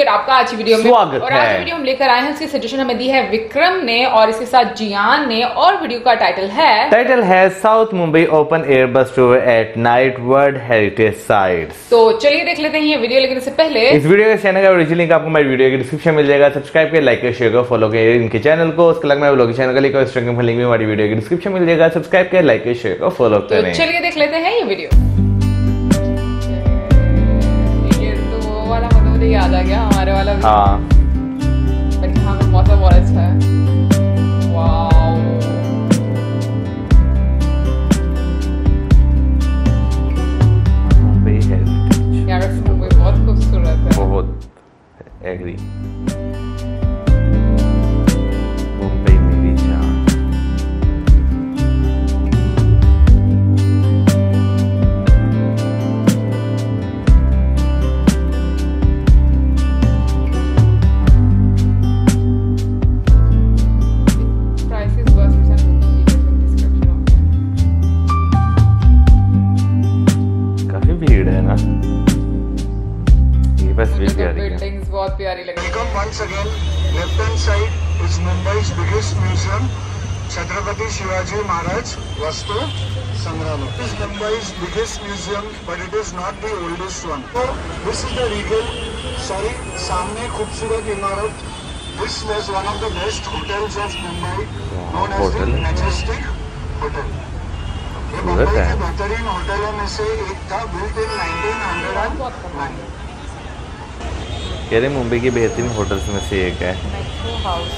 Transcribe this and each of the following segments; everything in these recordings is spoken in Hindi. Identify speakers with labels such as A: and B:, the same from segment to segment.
A: और आपका आज की वीडियो में।
B: स्वागत
A: और आज
B: है।
A: वीडियो हम लेकर आए हैं उसकी सजेशन हमें दी है विक्रम ने और इसके साथ जियान ने और वीडियो का टाइटल है
B: टाइटल है south Mumbai open air bus tour at night world heritage site
A: तो चलिए देख लेते हैं ये वीडियो लेकिन इससे पहले
B: इस वीडियो के चैनल का ओरिजिनल लिंक आपको मेरी वीडियो के डिस्क्रिप्शन मिल जाएगा। सब्सक्राइब कर लाइक कर शेयर कर फॉलो कर इनके चैनल को। उसके अलग मैं ब्लॉग चैनल का लिंक और इंस्टाग्राम का लिंक भी हमारी वीडियो के डिस्क्रिप्शन मिल जाएगा। सब्सक्राइब कर लाइक कर शेयर कर फॉलो करें।
A: चलिए देख लेते हैं ये वीडियो मुझे याद आ गया हमारे वाला
B: हाँ।
A: बट यहाँ का मौसम बहुत अच्छा है। वाओ यहाँ का बहुत खूबसूरत है।
B: बहुत।
C: Agree the one. So this is the regal. Sorry, सामने खूबसूरत इमारत. This was one of the best hotels of Mumbai, known as the। Majestic Hotel. ये मुंबई के बेहतरीन होटलों में से एक था built in 1909.
B: कह रहे मुंबई के बेहतरीन होटल्स में से एक है
A: मेट्रो हाउस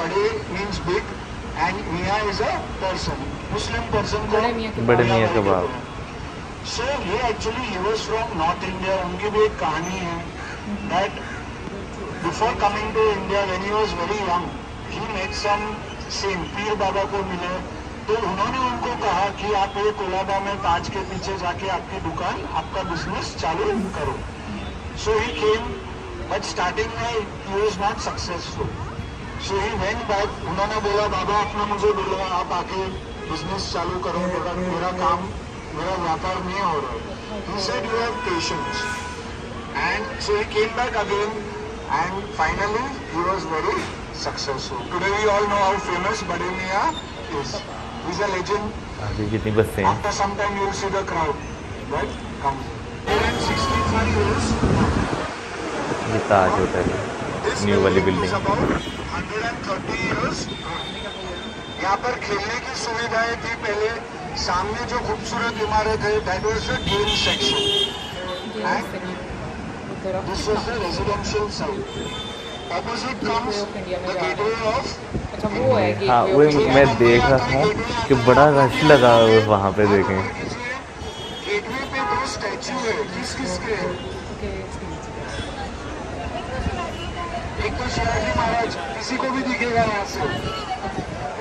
C: बड़े means big and Mia is a person. Muslim person को
A: बड़े मियाँ
B: कबाब।
C: हैं। ये actually he was from North India. उनकी भी एक कहानी है that before coming to India when he was very young, he met some saint पीर बाबा को मिले तो उन्होंने उनको कहा कि आप ये कोलाबा में ताज के पीछे जाके आपकी दुकान आपका बिज़नेस चालू करो सो ही केम बट स्टार्टिंग में ही was not successful so he went back उन्होंने बोला बाबा आपने मुझे बोला आप आके बिज़नेस चालू करो मेरा मेरा काम मेरा व्यापार नहीं हो रहा। है ही said you have patience and so he came back again and finally he was very successful today we all know how famous Bademiya is he is a legend
B: अभी कितनी बस है
C: after some time you will see the crowd right come 63 years
B: ये न्यू वाली बिल्डिंग
C: यहाँ पर खेलने की सुविधाएँ थी पहले। सामने जो खूबसूरत इमारत है that was the game section This was the residential side. Opposite comes the gateway of
A: अच्छा वो है
B: हाँ मैं। देख रहा हूँ कि बड़ा रश लगा हुआ है वहाँ पे देखें।
C: गेटवे पे दो स्टैचू है। किस किस के एक तो शिवाजी महाराज किसी को भी दिखेगा यहाँ से।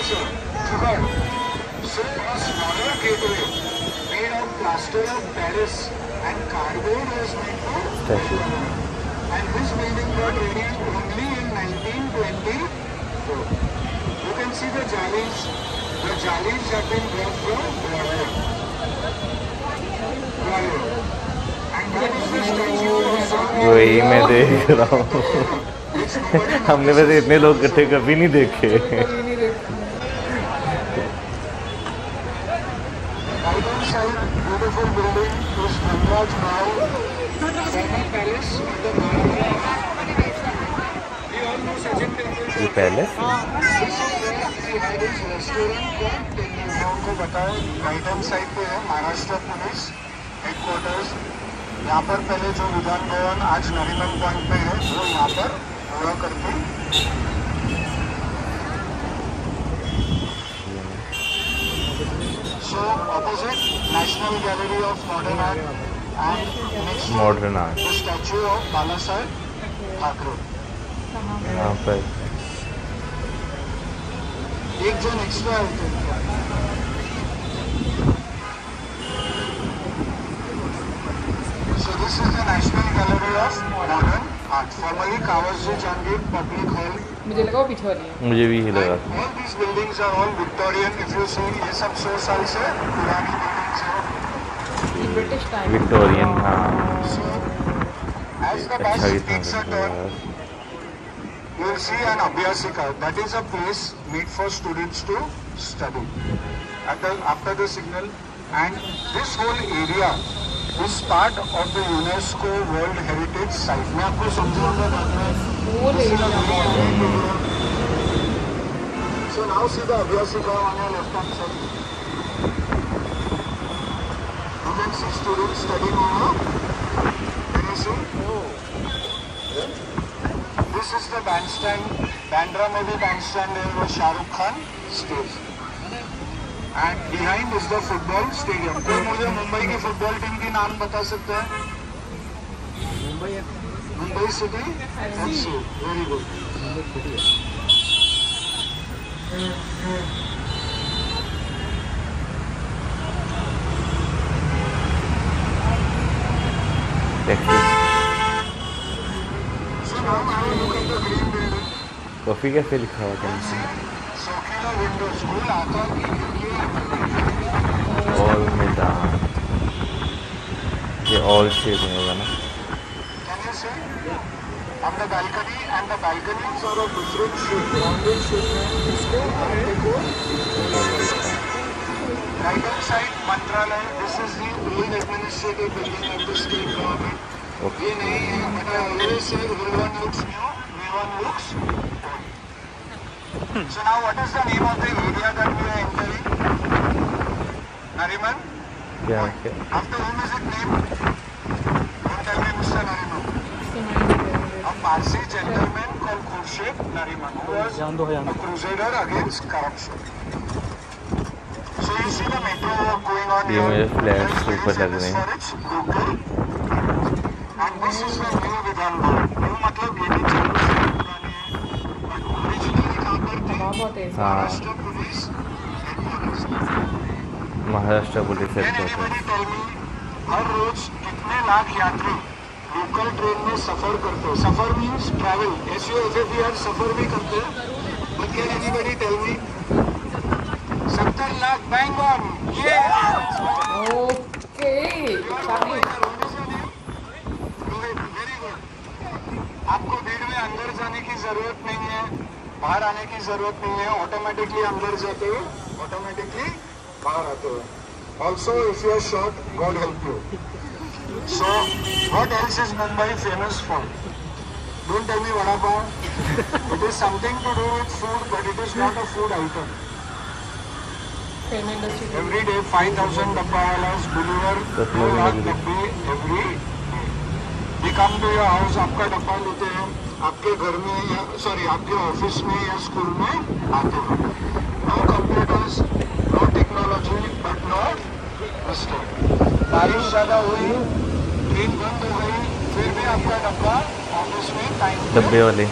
C: फ़ेमस है जुगाड़ a smaller gateway made of plaster of Paris and cardboard was made to
B: statue
C: and this building got ready only in 1924. You can see the jalis. The jalis have been brought from Gwalior. Gwalior. And that is the statue of Swami
B: वही मैं देख रहा हूँ हमने वैसे इतने लोग इकट्ठे कभी नहीं देखे
C: Right hand side, beautiful building is Gandhiraj Mahal, former palace of the Maharaja. We all know Sachin Tendulkar.
B: ये पहले?
C: आपको बताएँ राइट साइड पे है महाराष्ट्र पुलिस हेडक्वार्टर्स यहाँ पर पहले जो विधान भवन आज नरीमन पॉइंट पे है वो यहाँ पर so opposite national gallery of modern art to
B: modern art
C: the statue of Balasaheb Thackeray.
B: यहाँ पर
C: एक जन एक्स्ट्रा है तो So this is the National Gallery of Modern Art, formerly Kawaji Jangir Public Hall.
A: मुझे लगा वो पीछे वाली है
B: मुझे भी ही लगा
C: all these buildings are all Victorian. If you see, ये सब सौ साल से पुरानी buildings हैं.
A: ब्रिटिश टाइम
B: विक्टोरियन हाँ
C: as the
B: अच्छा
C: bus
B: कितना
C: you will see an Abhyasika. That is a place made for students to study. At the, after the signal, and this whole area is part of the UNESCO World Heritage Site. मैं आपको समझाऊंगा बाद में.
A: वो ले
C: This is a very important area. So now see the Abhyasika on your left hand side. You can see students studying over. Can you This is the band stand Bandra में भी बैंड स्टैंड है वो Shahrukh Khan stage and behind is the football stadium तो मुझे मुंबई की फुटबॉल टीम के नाम बता सकते हैं Mumbai city very good Thank.
B: Coffee कैसे लिखा हुआ क्या
C: Circular windows. कोई आता है
B: ऑल मैदान ये ऑल शेप में होगा ना?
C: On the balcony and the balconies are of different shape. Rounded shape में इसको और देखो. Right hand side Mantralaya. This is the old administrative building of the state government.
B: Okay
C: ये नहीं है but I always say everyone looks new, everyone looks old. So now what is the name of the area that we are entering? Nariman? Yeah.
B: क्या क्या
C: After whom is it named? Don't tell me Mr. Nariman. A Parsi gentleman called Khurshid Nariman, who was a crusader against corruption. So you see the metro work going on here.
B: मुझे फ्लैट ऊपर लग रहे हैं।
C: And this is the new Vidhan Bhavan. New मतलब ये भी चालीस साल पुरानी है. But originally
A: तेज
B: हाँ. महाराष्ट्र पुलिस
C: हर रोज कितने लाख यात्री लोकल ट्रेन में सफ़र करते हैं सफ़र means travel U F F R सफ़र भी करते हैं but can anybody tell me सत्तर लाख बैंग ऑन ये
A: ओके
C: वेरी गुड आपको भीड़ में अंदर जाने की ज़रूरत नहीं है। बाहर आने की ज़रूरत नहीं है ऑटोमेटिकली अंदर जाते हो ऑटोमेटिकली बाहर आते हो। Also if you are short god help you so what else is Mumbai famous for don't tell me vada pav it is something to do with food but it is not a food item
A: film industry
C: Every day 5,000 डब्बा वालास डिलीवर
B: दस
C: दो
B: लोग
C: लाख
B: मिल गए।
C: डब्बे every we come to your house आपका डब्बा लेते हैं। आपके घर में या सॉरी आपके ऑफ़िस में या स्कूल में आते हैं। No computers no technology but no mistake बारिश ज़्यादा हुई ट्रेन बंद हो गई फिर भी आपका डब्बा ऑफ़िस में टाइम
B: डब्बे वाले।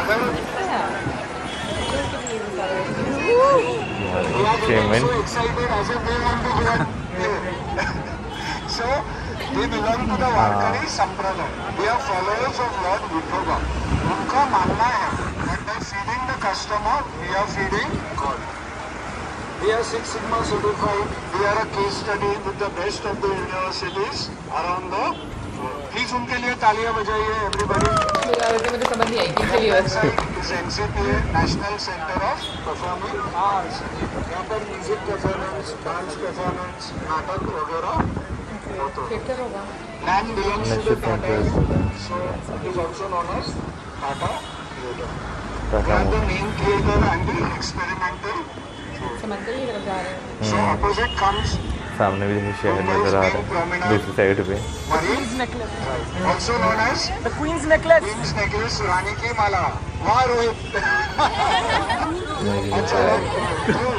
C: अगर
B: payment
C: so they belong to the Varkari Sampradaya. They are followers of Lord Vithoba. उनका मानना है that by feeding the customer, we are feeding God. We are Six Sigma certified. We are a case study with the best of the universities around the world. Please उनके लिए तालियाँ बजाइए everybody.
A: मुझे समझ नहीं आई किनके लिए
C: is NCPA, National Center of Performing Arts. यहाँ पर म्यूज़िक परफॉर्मेंस डांस परफॉर्मेंस नाटक वगैरह हैं
A: थिएटर होगा
B: टाटा.
A: समंदर की तरफ़ जा रहे हैं
B: सामने भी जैसे शहर नज़र आ रहा है दूसरी साइड पे
D: necklace.
C: Queen's Necklace, Rani की माला. वाह रोहित. अच्छा, cool.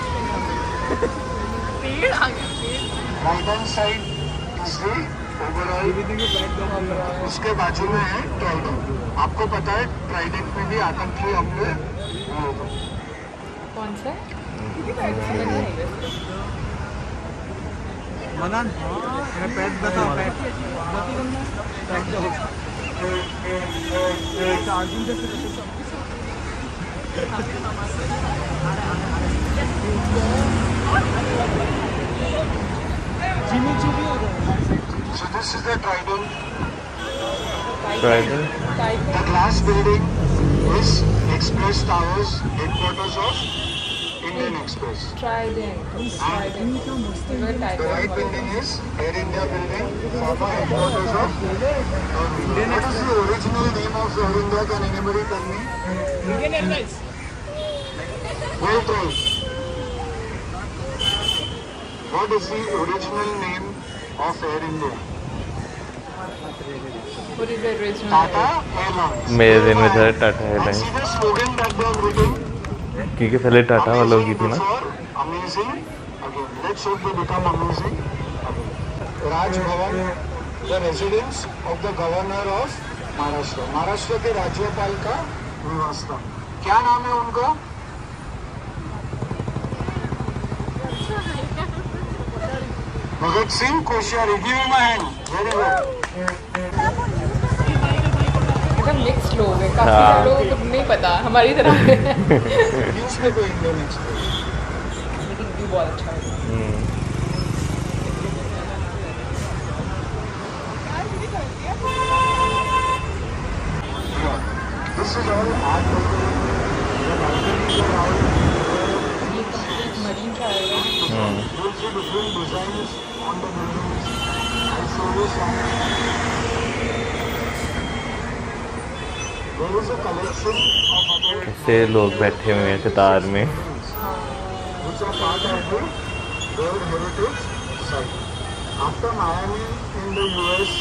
C: The overall. उसके बाजू में है ट्राइडेंट आपको पता है ट्राइडेंट में भी आतंकी हमले हुए
A: कौन सा?
D: पैट बता पैट
C: So this is the Trident.
A: Trident.
C: The glass building is Express Towers, headquarters of Indian Express.
A: Trident. Trident.
C: The right building is Air India building, former headquarters of Indian What is the original name of Air India? Can anybody tell me?
D: Indian Airlines.
C: World Trade. What is the original name of Air India?
A: What is the original
C: Tata? Airlines.
B: मेरे दिन में था टाटा एयरलाइंस? क्योंकि पहले टाटा वालों की थी ना
C: amazing. Again, let's hope they become amazing. Raj Bhavan, the residence of the governor of Maharashtra. Maharashtra के राज्यपाल का निवास क्या नाम है उनका Bhagat Singh Koshyari give him a hand very good
A: एकदम मिक्स्ड लोग हैं। काफ़ी
B: हाँ।
A: लोगों को नहीं पता हमारी तरह
C: न्यूज़ में कोई इंडियन एक्सप्रेस
A: लेकिन भी बहुत अच्छा है।
B: Hmm,
C: This is all art
A: ये मरीन ड्राइव है।
B: Hmm,
C: On the buildings. I'll show you some. There is a collection of other
B: कैसे लोग बैठे हुए हैं कतार में
C: which are part of the World Heritage Site. After Miami in the US,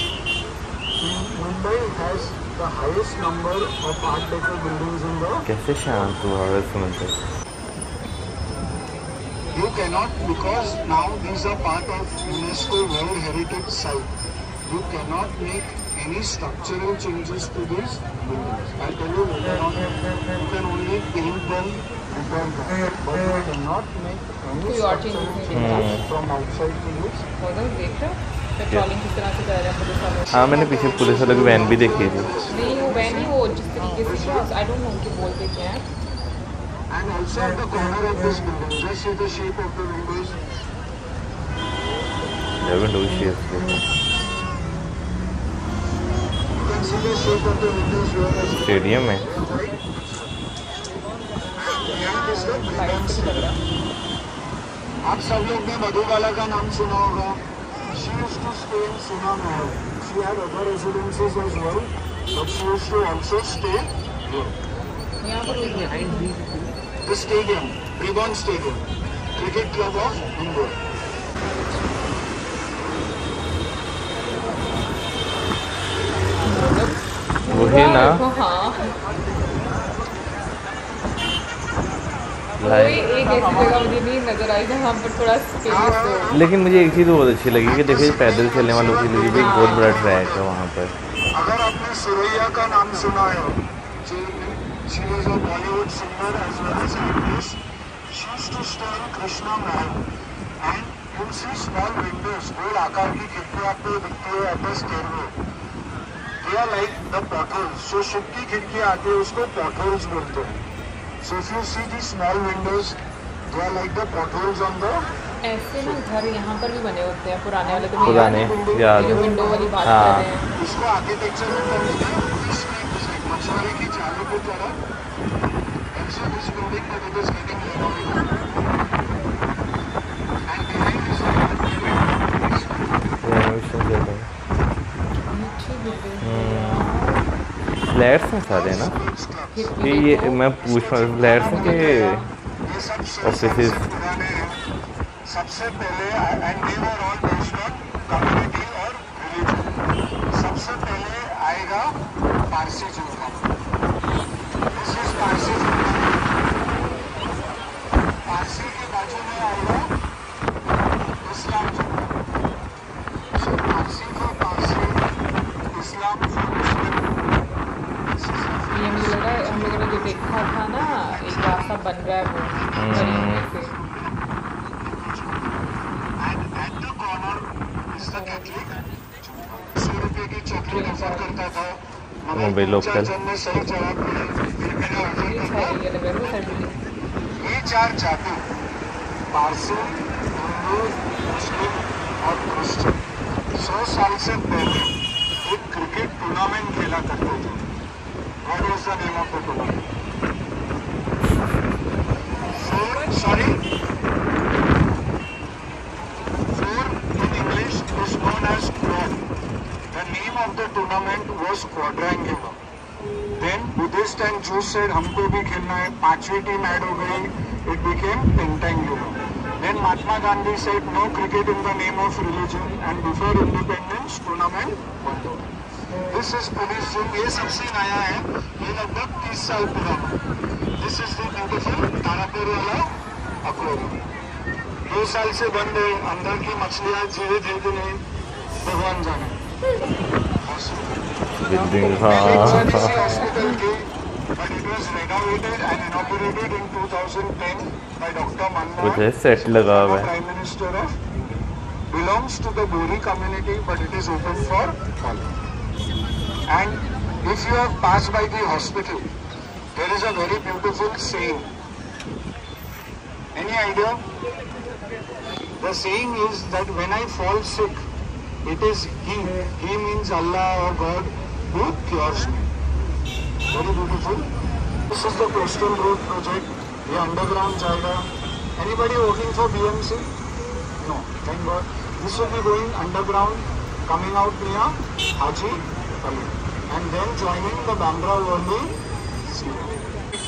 C: Mumbai has the highest number of Art Deco buildings in the
B: कैसे शांत हुआ है समंदर
C: You cannot because now these are part of UNESCO World Heritage Site. You cannot make any structural changes to these buildings. I tell you later on, you can only paint them and then them, but you cannot make any structural changes from outside to this.
A: हो हैं
B: हाँ मैंने पीछे पुलिस वालों की वैन भी देखी थी
A: नहीं वो वैन ही वो जिस तरीके से आई डोंट नो उनके बोलते क्या है
C: And also at the corner of this building, just see the shape of the windows.
B: Window shape
C: You can see the shape of the windows here Behind
A: रहा है
C: आप सब लोग ने मधुबाला का नाम सुना होगा she used to stay in Suna Mahal. She had other residences as well, but she used to also stay here.
A: यहाँ पर कोई
C: The stadium, Bribon Stadium, Cricket Club of India.
B: वही ना।
A: हाँ कोई एक ऐसी जगह मुझे नहीं नज़र आई जहाँ पर थोड़ा स्पेस हो।
B: लेकिन मुझे एक चीज़ बहुत अच्छी लगी कि देखिए पैदल चलने वालों के लिए भी एक बहुत बड़ा ट्रैक है वहाँ पर।
C: अगर आपने सुरैया का नाम सुना है she was a Bollywood singer as well as actress she used to stay in Krishna Mahal and you'll see small windows गोल आकार की खिड़की आपको दिखती है at the stairway they are like the portholes जो शिप की खिड़की आती है उसको पॉटहोल्स बोलते हैं. So if you see the small windows they are like the potholes on the
A: ऐसे ना घर यहाँ पर भी बने होते हैं पुराने वाले तो
B: पुराने है
A: विंडो वाली बात
B: हाँ।
A: कर रहे हैं।
C: इसको आर्किटेक्चर में मछुआरे की जालों की तरह this building that it is getting renovated. And behind is a
B: renovation चल रहा है फ्लैट्स हैं सारे ना? ये ये मैं पूछ रहा हूँ फ्लैट्स हैं कि
C: ये सब सौ साल से
B: Offices.
C: पुराने सबसे पहले and they were all based on community और रिलीजन सबसे पहले आएगा पारसी जुम्मा दिस इज़ पारसी जुम्मा पारसी के बाजू में आएगा इस्लाम जुम्मा सो पारसी फॉर पारसी इस्लाम फॉर मुस्लिम
A: ये मुझे लगा हम लोगों ने जो देखा था ना एक रास्ता बन रहा है वो तरीके से
C: And at the corner is the Catholic. सौ रुपए की चॉकलेट ऑफ़र
B: मुंबई लोकल।
A: ये
C: चार जाति पारसी हिंदू मुस्लिम और क्रिश्चियन सौ साल से पहले एक क्रिकेट टूर्नामेंट खेला करते थे was the name of the tournament? Four, sorry. Four in English is known as quad. The name of the tournament was quadrangular. Then Buddhist and Jews said हमको भी खेलना है पांचवी टीम ऐड हो गई it became pentangular. Then Mahatma Gandhi said no cricket in the name of religion and before independence tournament बंद हो. This is police gym. ये सबसे नया है ये लगभग 30 साल पुराना this is the beautiful Tarapur वाला अक्वेरियम दो साल से बंद है अंदर की मछलियाँ जीवित है कि नहीं भगवान जाने
B: हाँ
C: hospital थी, but it was renovated and inaugurated in 2010 by Dr. Manmohan.
B: कुछ है सेट लगा
C: Prime Minister of belongs to the Bori community, but it is open for all. And if you have passed by the hospital, there is a very beautiful saying. Any idea? The saying is that when I fall sick, it is He. He means Allah or God who cures me. Very beautiful. This is the Coastal Road project, the underground Jaga. Anybody working for BMC? No, thank God. This will be going underground, coming out near Haji and then joining the Bandra Worli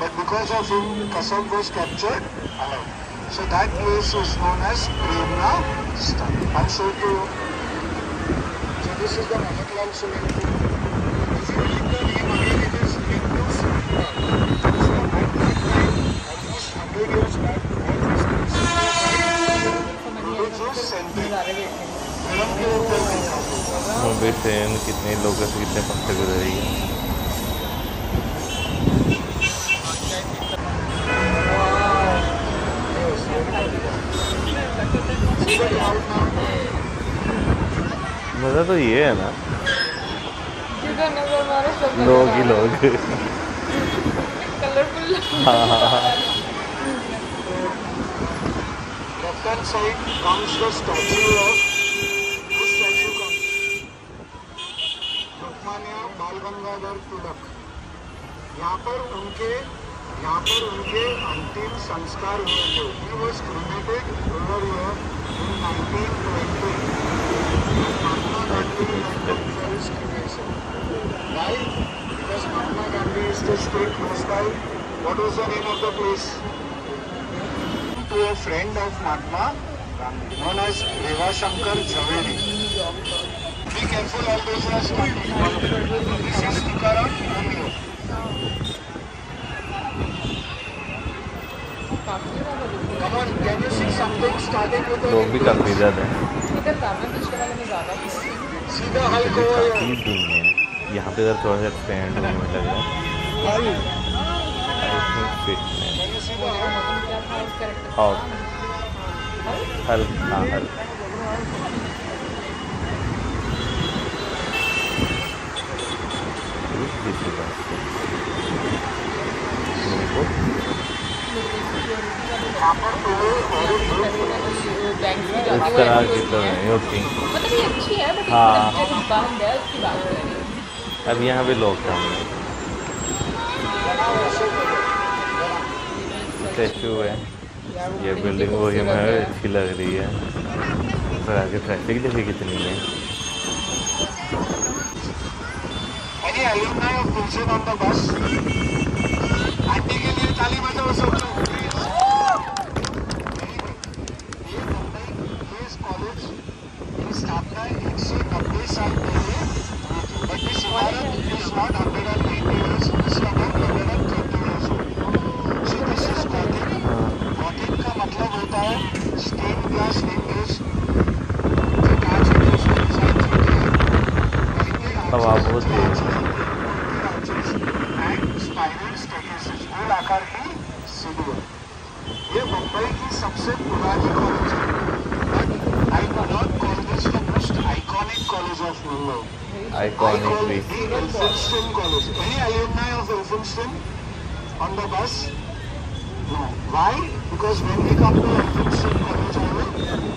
C: But because of him Kasab was captured alive so
B: that
C: place is known as प्रेमना stun I show to So this is the Mohammadlal swimming pool. If you read the name again, it is Hindu swimming pool. So at that time, almost 100 years back, all these things were just sent in.
A: नज़ारे देखे
C: धर्म के ऊपर देखा हुआ।
B: मुंबई ट्रेन कितने लोगों से कितने पत्ते गुजरी मज़ा तो ये है ना। लोग ही लोग।
A: कलरफुल
C: लोकमान्य बाल गंगाधर तिलक यहाँ पर उनके यहाँ पर उनके अंतिम संस्कार हुए थे। He was cremated over year Why? Because Mahatma Gandhi is still stay close by. What was the name of the place? To a friend of Mahatma Gandhi, known as Reva Shankar Jhaveri. Be careful, all those who are. This is Tukaram Amir.
B: लोग भी काफ़ी ज़्यादा हैं।
A: इधर.
B: काफ़ी दूर है। यहाँ पे अगर थोड़ा सा एक्सपेंड होने में लग रहा है। है
C: Can you
B: हल हाँ इस तरह की तो नहीं होती
A: अच्छी है
B: हाँ।
A: है हूँ
B: अब यहाँ पे लोग कम हैं स्टैचू है ये बिल्डिंग वही में अच्छी लग रही है पर आगे ट्रैफ़िक देखिए कितनी है
C: Any alumni of Gulshan on the bus? Aunty के लिए ताली बजाओ सब लोग प्लीज़ ये मुंबई केस कॉलेज की स्थापना एक सौ नब्बे साल पहले बट दिस इमारत is not hundred and ninety years this about hundred and thirty years so this is gothic gothic का मतलब होता है स्टेन ग्लास विंडोज़ जो कांच के उसमें डिज़ाइन होती है।
B: हवा बहुत
C: accept Puraji College. But I do not call this the most iconic college of Mumbai. Iconic. I call it the Elphinston College. Any alumni of Elphinston on the bus? No. Why? Because when we come to Elphinston College,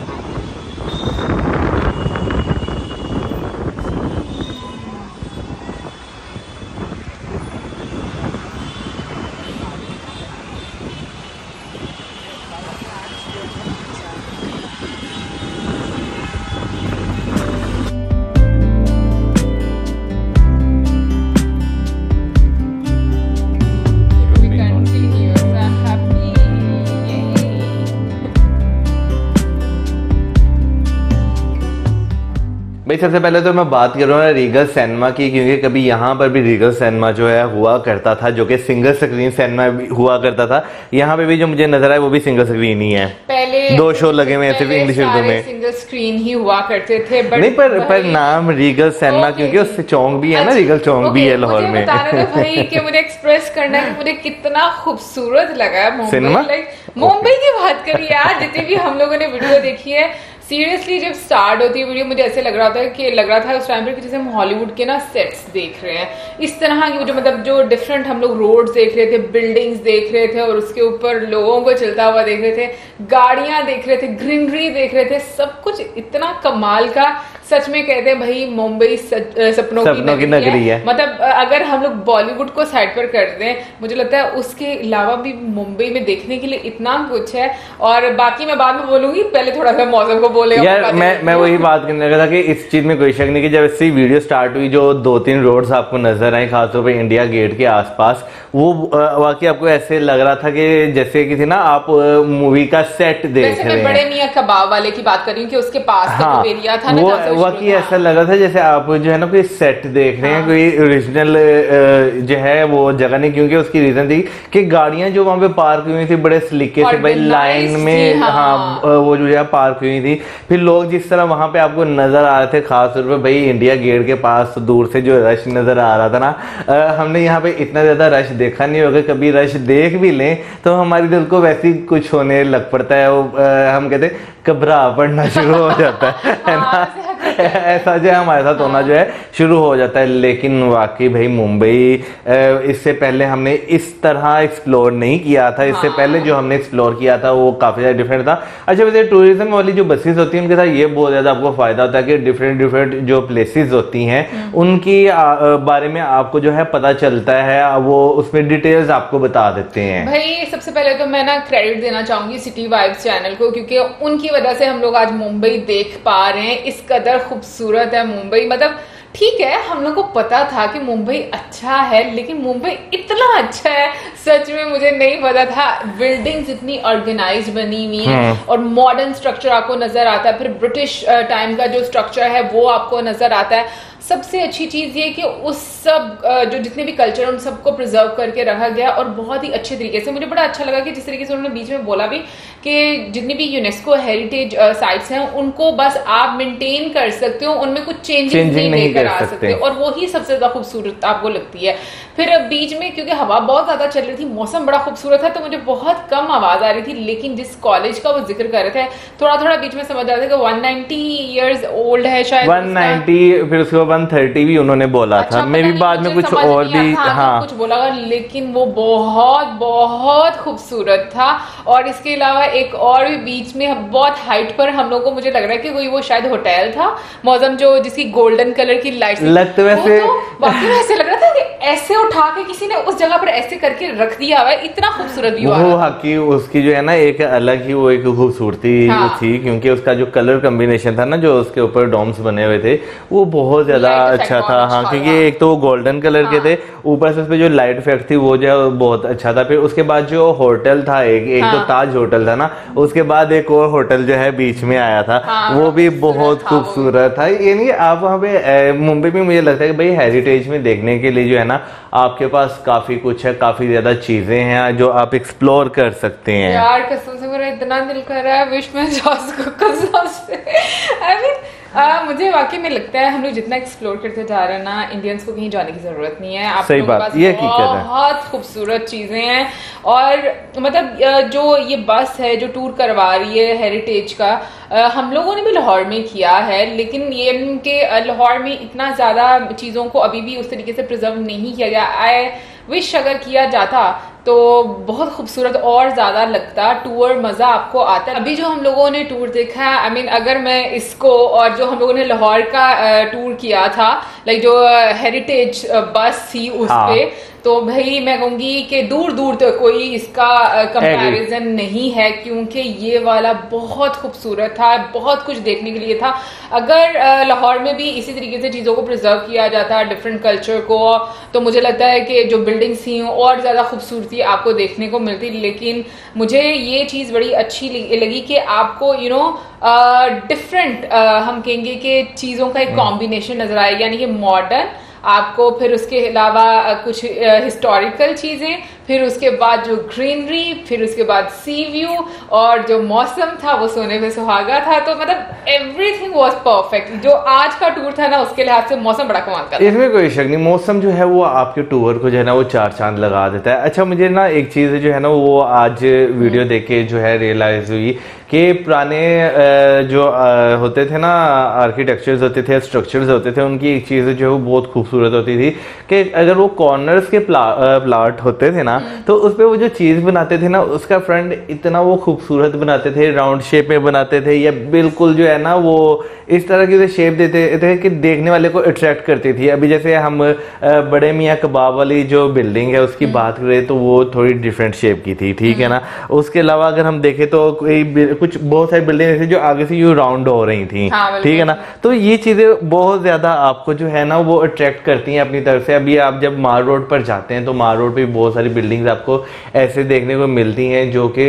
B: भाई सबसे पहले तो मैं बात कर रहा हूँ रीगल सिनेमा की क्योंकि कभी यहाँ पर भी रीगल सिनेमा जो है हुआ करता था जो कि सिंगल स्क्रीन सिनेमा भी हुआ करता था। यहाँ पे भी जो मुझे नज़र आया वो भी सिंगल स्क्रीन ही है।
A: पहले
B: दो शो लगे हुए सिर्फ़ इंग्लिश उर्दू में।
A: सिंगल स्क्रीन ही हुआ करते थे बट
B: नहीं पर पर नाम रीगल सिनेमा क्योंकि उससे चौंक भी है ना
A: अच्छा,
B: रीगल चौंक भी है लाहौर में।
A: मुझे एक्सप्रेस करना है मुझे कितना खूबसूरत लगा है मुंबई।
B: सिनेमा?
A: लाइक मुंबई की बात करिए यार जितनी भी हम लोगों ने वीडियो देखी है सीरियसली जब स्टार्ट होती है वीडियो मुझे ऐसे लग रहा था कि लग रहा था उस टाइम पर कि जैसे हम हॉलीवुड के ना सेट्स देख रहे हैं। इस तरह की जो मतलब जो डिफरेंट हम लोग रोड्स देख रहे थे बिल्डिंग्स देख रहे थे और उसके ऊपर लोगों को चलता हुआ देख रहे थे गाड़ियाँ देख रहे थे ग्रीनरी देख रहे थे सब कुछ इतना कमाल का सच में कहते हैं भाई मुंबई सपनों की
B: सपनों की
A: नगरी
B: नगरी है।
A: मतलब अगर हम लोग बॉलीवुड को साइड पर कर दें मुझे लगता है उसके अलावा भी मुंबई में देखने के लिए इतना कुछ है। और बाकी मैं बाद में बोलूँगी पहले थोड़ा सा मौसम को बोले
B: यार मैं मैं वही बात करने लगा था कि इस चीज़ में कोई शक नहीं कि जब इससे वीडियो स्टार्ट हुई जो दो तीन रोड्स आपको नज़र आए खासतौर पे इंडिया गेट के आसपास वो वाकई आपको ऐसे लग रहा था कि जैसे कि थी ना आप मूवी का सेट देख रहे
A: मैं बड़े
B: हैं
A: मियाँ कबाब वाले की बात कर रही हूँ कि उसके पास
B: हाँ
A: एरिया था ना
B: वो वाकई ऐसा लगा था जैसे आप जो है ना कोई सेट देख रहे हैं
A: हाँ।
B: कोई ओरिजिनल जो है वो जगह नहीं क्योंकि उसकी रीजन थी कि गाड़ियाँ जो वहाँ पे पार्क हुई थी बड़े सलीके से भाई लाइन में
A: हाँ।
B: हाँ वो जो है पार्क हुई थी फिर लोग जिस तरह वहाँ पे आपको नज़र आ रहे थे खास तौर पे भाई इंडिया गेट के पास दूर से जो रश नज़र आ रहा था ना हमने यहाँ पे इतना ज़्यादा रश देखा नहीं होगा कभी रश देख भी लें तो हमारे दिल को वैसे ही कुछ होने लग पड़ता है वो हम कहते घबरा पड़ना शुरू हो जाता है है
A: हाँ,
B: ना ऐसा जो है हमारे साथ होना जो है शुरू हो जाता है लेकिन वाकई भाई मुंबई इससे पहले हमने इस तरह एक्सप्लोर नहीं किया था इससे
A: हाँ।
B: पहले जो हमने एक्सप्लोर किया था वो काफ़ी ज़्यादा डिफरेंट था अच्छा वैसे टूरिज़्म वाली जो बसेस होती हैं उनके साथ ये बहुत ज़्यादा आपको फ़ायदा होता है कि डिफरेंट डिफरेंट जो प्लेसेस होती हैं
A: हम्म।
B: उनकी बारे में आपको जो है पता चलता है वो उसमें डिटेल्स आपको बता देते हैं
A: भाई सबसे पहले तो मैं ना क्रेडिट देना चाहूँगी सिटी वाइब्स चैनल को क्योंकि उनकी वजह से हम लोग आज मुंबई देख पा रहे हैं इस कदर खूबसूरत है मुंबई। मतलब ठीक है हम लोग को पता था कि मुंबई अच्छा है लेकिन मुंबई इतना अच्छा है सच में मुझे नहीं पता था। बिल्डिंग्स इतनी ऑर्गेनाइज बनी हुई है और मॉडर्न स्ट्रक्चर आपको नज़र आता है। फिर ब्रिटिश टाइम का जो स्ट्रक्चर है वो आपको नज़र आता है। सबसे अच्छी चीज़ ये कि उस सब जो जितने भी कल्चर उन सबको प्रिजर्व करके रखा गया और बहुत ही अच्छे तरीके से। मुझे बड़ा अच्छा लगा कि जिस तरीके से उन्होंने बीच में बोला भी कि जितनी भी यूनेस्को हेरिटेज साइट्स हैं उनको बस आप मेंटेन कर सकते हो उनमें कुछ चेंजेस
B: Changing
A: नहीं लेकर
B: कर
A: आ
B: सकते।
A: सकते। और वही सबसे ज़्यादा खूबसूरत आपको लगती है। फिर बीच में क्योंकि हवा बहुत ज़्यादा चल रही थी मौसम बड़ा खूबसूरत था तो मुझे बहुत कम आवाज़ आ रही थी लेकिन जिस कॉलेज का वो ज़िक्र कर रहे थे थोड़ा थोड़ा बीच में समझ आ रहा था कि 190 इयर्स ओल्ड है शायद उसका।
B: 190 फिर उसके बाद 130 भी उन्होंने बोला
A: अच्छा,
B: था। मे भी बाद में कुछ और भी हाँ।
A: कुछ बोला लेकिन वो बहुत बहुत खूबसूरत था। और इसके अलावा एक और भी बीच में बहुत हाइट पर हम लोग को मुझे लग रहा है कि कोई वो शायद होटल था। मौसम जो जिसकी गोल्डन कलर की लाइट
B: लग तो वैसे-
A: वाकई में ऐसे लग रहा था कि ऐसे उठा के किसी ने उस जगह पर ऐसे करके रख दिया हुआ है। इतना खूबसूरत व्यू
B: वो उसकी जो है ना एक अलग ही वो एक खूबसूरती
A: हाँ।
B: थी क्योंकि उसका जो कलर कॉम्बिनेशन था ना जो उसके ऊपर डोम्स बने हुए थे वो बहुत ज़्यादा अच्छा था। हाँ क्योंकि एक तो वो गोल्डन कलर के
A: हाँ।
B: थे ऊपर से उस पर जो लाइट इफ़ेक्ट थी वो जो है बहुत अच्छा था। फिर उसके बाद जो होटल था एक एक तो
A: हाँ।
B: ताज होटल था ना उसके बाद एक और होटल जो है बीच में आया था
A: हाँ,
B: वो भी बहुत। खूबसूरत था। यानी आप वहाँ पे मुंबई में मुझे लगता है कि भाई हेरिटेज में देखने के लिए जो है ना आपके पास काफ़ी कुछ है काफ़ी ज़्यादा चीज़ें हैं जो आप एक्सप्लोर कर सकते हैं।
A: यार कसम से मेरा इतना दिल कर रहा है विश में आई मीन मुझे वाकई में लगता है हम लोग जितना एक्सप्लोर करते जा रहे हैं ना इंडियंस को कहीं जाने की ज़रूरत नहीं है। आप
B: सही बात,
A: पास
B: ये।
A: बहुत खूबसूरत चीज़ें हैं। और मतलब जो ये बस है जो टूर करवा रही है हेरिटेज का हम लोगों ने भी लाहौर में किया है लेकिन ये अ, लाहौर में इतना ज़्यादा चीज़ों को अभी भी उस तरीके से प्रिजर्व नहीं किया गया। आई विश अगर किया जाता तो बहुत खूबसूरत और ज़्यादा लगता टूर मज़ा आपको आता है अभी जो हम लोगों ने टूर देखा है आई मीन अगर मैं इसको और जो हम लोगों ने लाहौर का टूर किया था लाइक जो हेरिटेज बस थी उस
B: हाँ।
A: पे तो भाई मैं कहूँगी कि दूर दूर तक तो कोई इसका कंपैरिजन नहीं है क्योंकि ये वाला बहुत खूबसूरत था बहुत कुछ देखने के लिए था। अगर लाहौर में भी इसी तरीके से चीज़ों को प्रिजर्व किया जाता डिफरेंट कल्चर को तो मुझे लगता है कि जो बिल्डिंग्स थी और ज़्यादा खूबसूरती आपको देखने को मिलती लेकिन मुझे ये चीज़ बड़ी अच्छी लगी कि आपको यू नो डिफरेंट हम कहेंगे कि चीज़ों का एक कॉम्बिनेशन नज़र आया यानी कि मॉडर्न आपको फिर उसके अलावा कुछ हिस्टोरिकल चीज़ें फिर उसके बाद जो ग्रीनरी फिर उसके बाद सी व्यू और जो मौसम था वो सोने में सुहागा था। तो मतलब एवरीथिंग वाज परफेक्ट जो आज का टूर था ना उसके लिहाज से मौसम बड़ा कमाल का था।
B: इसमें कोई शक नहीं मौसम जो है वो आपके टूर को जो है ना वो चार चाँद लगा देता है। अच्छा मुझे ना एक चीज़ जो है ना वो आज वीडियो देख के जो है रियलाइज़ हुई कि पुराने जो होते थे ना आर्किटेक्चर्स होते थे स्ट्रक्चर्स होते थे उनकी एक चीज़ जो है वो बहुत खूबसूरत होती थी कि अगर वो कॉर्नर्स के प्ला, प्लाट होते थे ना तो उस पर वो जो चीज़ बनाते थे ना, उसका फ्रंट इतना वो खूबसूरत बनाते थे राउंड शेप में बनाते थे, या बिल्कुल जो है ना वो इस तरह की शेप देते थे कि देखने वाले को अट्रैक्ट करती थी। अभी जैसे हम बड़े मियाँ कबाब वाली जो बिल्डिंग है उसकी बात करें तो वो थोड़ी डिफरेंट शेप की थी ठीक है ना? उसके अलावा अगर हम देखें तो कोई कुछ बहुत सारी बिल्डिंग ऐसी जो आगे से यूँ राउंड हो रही थी
A: हाँ,
B: ठीक है ना? तो ये चीज़ें बहुत ज़्यादा आपको जो है ना वो अट्रैक्ट करती हैं अपनी तरफ़ से। अभी आप जब मार रोड पर जाते हैं तो मार रोड पर बहुत सारी बिल्डिंग्स आपको ऐसे देखने को मिलती हैं जो कि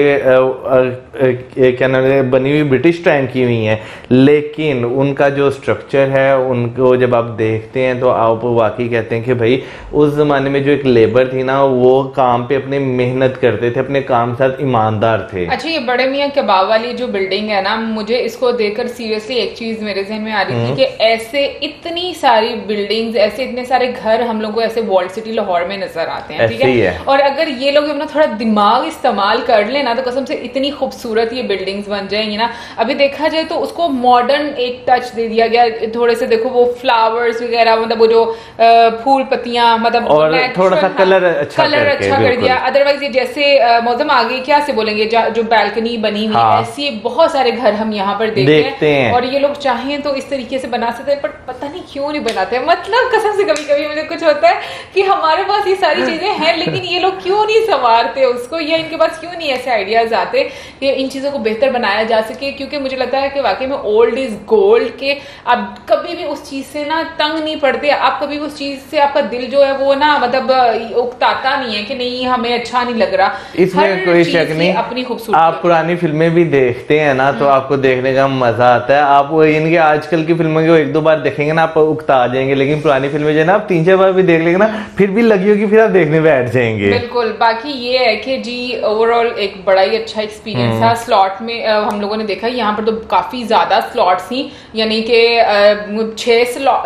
B: क्या नाम है बनी हुई ब्रिटिश टाइम की हुई हैं। लेकिन उनका जो स्ट्रक्चर है उनको जब आप देखते हैं तो आप वाकई कहते हैं कि भाई उस जमाने में जो एक लेबर थी ना वो काम पे अपने मेहनत करते थे अपने काम साथ ईमानदार थे
A: अच्छा ये बड़े मियाँ कबाब वाली जो बिल्डिंग है ना मुझे इसको देखकर सीरियसली एक चीज़ मेरे जहन में आ रही
B: हम्म।
A: थी कि ऐसे इतनी सारी बिल्डिंग्स ऐसे इतने सारे घर हम लोग को ऐसे वॉल्ड सिटी लाहौर में नज़र आते हैं ठीक
B: है
A: है। और अगर ये लोग अपना थोड़ा दिमाग इस्तेमाल कर लेना तो कसम से इतनी खूबसूरत ये बिल्डिंग्स बन जाएँगी ना अभी देखा जाए तो उसको मॉडर्न एक टच दे दिया गया। थोड़े से देखो वो फ्लावर्स वगैरह मतलब वो जो फूल पत्तियाँ मतलब
B: और थोड़ा सा
A: हाँ,
B: colour अच्छा
A: कलर अच्छा कर दिया। अदरवाइज़ ये जैसे मौसम आगे क्या से बोलेंगे जो बैल्कनी बनी हुई
B: हाँ।
A: है। ऐसी बहुत सारे घर हम यहाँ पर देखते,
B: देखते हैं।
A: और ये लोग चाहें तो इस तरीके से बना सकते हैं पर पता नहीं क्यों नहीं बनाते मतलब कसम से कभी कभी मुझे कुछ होता है कि हमारे पास ये सारी चीज़ें हैं लेकिन ये लोग क्यों नहीं संवारते उसको या इनके पास क्यों नहीं ऐसे आइडियाज़ आते कि इन चीज़ों को बेहतर बनाया जा सके? क्योंकि मुझे लगता है कि वाकई में ओल्ड इज़ गोल्ड के आप कभी भी उस चीज़ से ना तंग नहीं पड़ते। आप कभी उस चीज़ से आपका दिल जो है वो ना मतलब उकताता नहीं है कि नहीं हमें अच्छा नहीं लग रहा।
B: इसमें कोई शक नहीं।
A: अपनी खूबसूरती
B: आप पुरानी फ़िल्में भी देखते हैं ना तो आपको देखने का मज़ा आता है। आप इनके आजकल की फ़िल्मों को एक दो बार देखेंगे ना आप उकता आ जाएँगे। लेकिन पुरानी फ़िल्में जो है ना आप तीन चार बार भी देख लेंगे ना फिर भी लगी होगी फिर आप देखने बैठ जाएँगे।
A: बिल्कुल। बाकी ये है कि जी ओवरऑल एक बड़ा ही अच्छा एक्सपीरियंस था। स्लॉट में हम लोगों ने देखा यहाँ पर तो काफ़ी ज़्यादा स्लॉट्स थी। यानी कि छह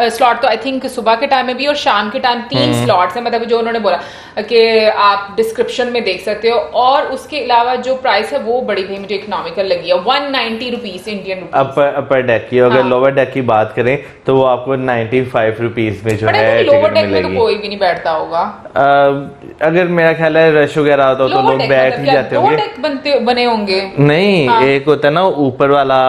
A: स्लॉट तो आई थिंक सुबह के टाइम में भी और शाम के टाइम तीन
B: हम्म।
A: स्लॉट्स हैं मतलब जो उन्होंने बोला कि आप डिस्क्रिप्शन में देख सकते हो। और उसके अलावा जो प्राइस है वो बड़ी भाई मुझे इकोनॉमिकल लगी है। One ninety rupees Indian
B: upper upper deck की अगर
A: हाँ।
B: लोअर डेक की बात करें तो वो आपको 95 फाइव रुपीज़ में जो है
A: लोअर
B: टिकट
A: डेक में तो कोई भी नहीं बैठता होगा।
B: अ, अगर मेरा ख्याल है रश वगैरह होता हो तो लोग बैठ
A: मतलब
B: भी जाते होंगे।
A: बनते बने होंगे।
B: नहीं
A: हाँ।
B: एक होता है ना ऊपर वाला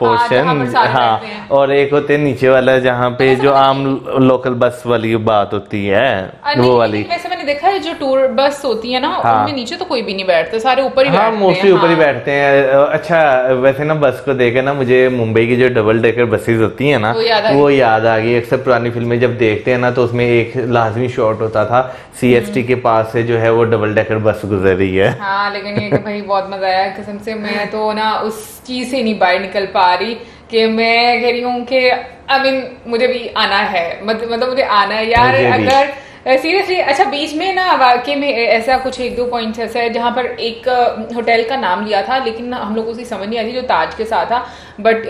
B: पोर्शन
A: सारे
B: हाँ और एक होते हैं नीचे वाला जहाँ पे जो आम लोकल बस वाली बात होती है वो वाली।
A: वैसे मैंने देखा है जो टूर बस होती है ना
B: हाँ।
A: उनमें नीचे तो कोई भी नहीं बैठते सारे ऊपर ही
B: हाँ
A: बैठते
B: मोस्टली
A: हैं,
B: ऊपर ही
A: हाँ।
B: बैठते हैं। अच्छा वैसे ना बस को देखे ना मुझे मुंबई की जो डबल डेकर बसेस होती है ना
A: वो याद आ
B: गई। अक्सर पुरानी फ़िल्में जब देखते हैं ना तो उसमें एक लाजमी शॉट होता था सीएसटी के पास से जो है वो डबल डेकर बस गुजर रही है।
A: हाँ लेकिन ये भाई बहुत मज़ा आया कसम से मैं तो ना उस चीज़ से नहीं बाहर निकल पा रही। कि मैं कह रही हूँ कि आई मीन मुझे भी आना है मतलब मुझे आना है यार। अगर सीरियसली अच्छा बीच में ना वाकई में ऐसा कुछ एक दो पॉइंट्स ऐसा है जहाँ पर एक होटल का नाम लिया था लेकिन हम लोग को उसकी समझ नहीं आई थी जो ताज के साथ था बट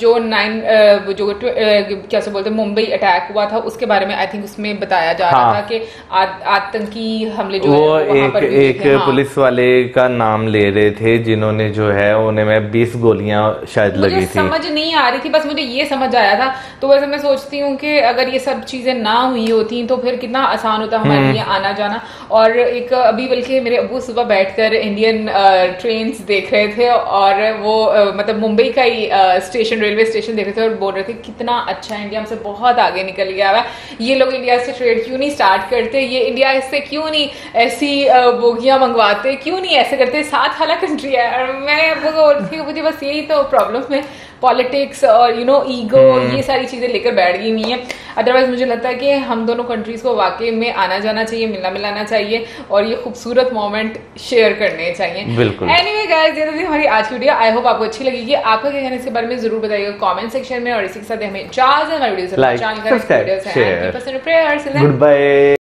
A: जो नाइन जो क्या से बोलते मुंबई अटैक हुआ था उसके बारे में आई थिंक उसमें बताया जा रहा
B: हाँ।
A: था कि आतंकी हमले जो
B: वो
A: है
B: एक
A: पर
B: एक
A: हाँ।
B: पुलिस वाले का नाम ले रहे थे जिन्होंने जो है उन्हें में बीस गोलियाँ शायद लगी थी
A: समझ नहीं आ रही थी बस मुझे ये समझ आया था तो वैसे मैं सोचती हूँ कि अगर ये सब चीज़ें ना हुई होती तो फिर कितना आसान होता हमारे
B: हम्म।
A: लिए आना जाना। और एक अभी बल्कि मेरे अबू सुबह बैठकर इंडियन ट्रेन देख रहे थे और वो मतलब मुंबई का ही स्टेशन रेलवे स्टेशन देख रहे थे और बोल रहे थे कितना अच्छा है इंडिया हमसे बहुत आगे निकल गया हुआ है। ये लोग इंडिया से ट्रेड क्यों नहीं स्टार्ट करते? ये इंडिया इससे क्यों नहीं ऐसी बोगियाँ मंगवाते? क्यों नहीं ऐसे करते? सात वाला कंट्री है और मैं हूँ मुझे बस यही तो प्रॉब्लम है। पॉलिटिक्स और यू नो ईगो ये सारी चीज़ें लेकर बैठ गई हुई हैं। अदरवाइज़ मुझे लगता है कि हम दोनों कंट्रीज़ को वाकई में आना जाना चाहिए मिलना मिलाना चाहिए और ये खूबसूरत मोमेंट शेयर करने चाहिए।
B: बिल्कुल।
A: एनीवे गाइस ये तो थी हमारी आज की वीडियो आई होप आपको अच्छी लगेगी। आपका क्या कहना है इसके बारे में ज़रूर बताइएगा कमेंट सेक्शन में और इसी के साथ हमें इजाज़त है हमारी वीडियो से
B: Like,
A: चैनल
B: subscribe, share.
A: करें
B: गुड बाय